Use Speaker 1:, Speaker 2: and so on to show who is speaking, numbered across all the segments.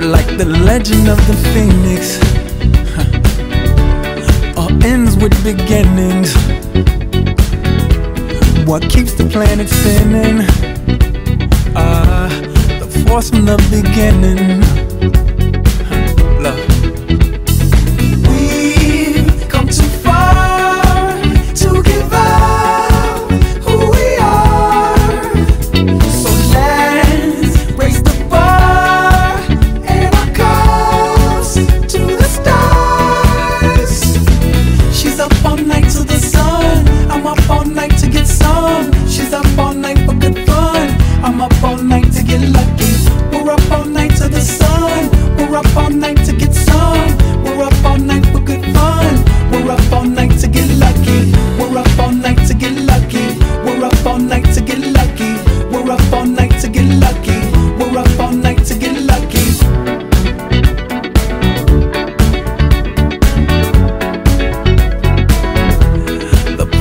Speaker 1: Like the legend of the phoenix. All ends with beginnings What keeps the planet spinning? Ah, the force from the beginning my phone.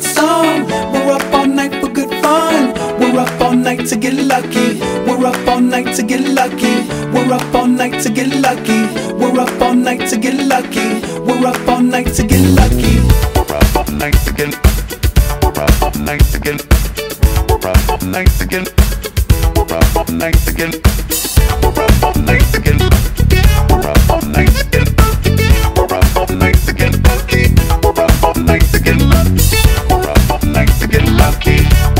Speaker 1: favorite song. We're up all night for good fun. We're up all night to get lucky. We're up all night to get lucky. We're up all night to get lucky. We're up all night to get lucky. We're up all night to get lucky. We're up all night to get. We're up all night to get. We're up all night to get.
Speaker 2: We're up all night to get. We're up all night to get. We're up. We're up all night to get lucky. We're up all night to get lucky. Okay.